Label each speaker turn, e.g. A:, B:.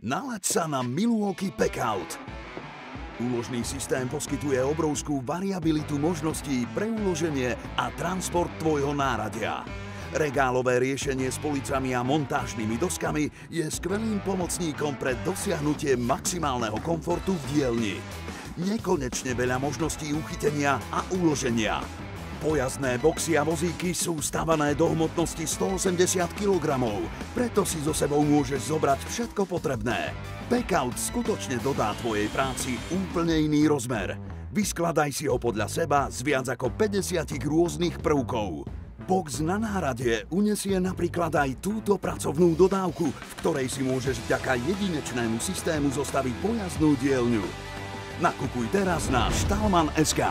A: Nalaď sa na Milwaukee Packout. Úložný systém poskytuje obrovskú variabilitu možností pre uloženie a transport tvojho náradia. Regálové riešenie s policami a montážnymi doskami je skvelým pomocníkom pre dosiahnutie maximálneho komfortu v dielni. Nekonečne veľa možností uchytenia a uloženia. Pojazdné boxy a vozíky sú stavané do hmotnosti 180 kg, preto si so sebou môžeš zobrať všetko potrebné. Packout skutočne dodá tvojej práci úplne iný rozmer. Vyskladaj si ho podľa seba z viac ako 50 rôznych prvkov. Box na náradie unesie napríklad aj túto pracovnú dodávku, v ktorej si môžeš vďaka jedinečnému systému zostaviť pojazdnú dielňu. Nakupuj teraz na Stalman.sk.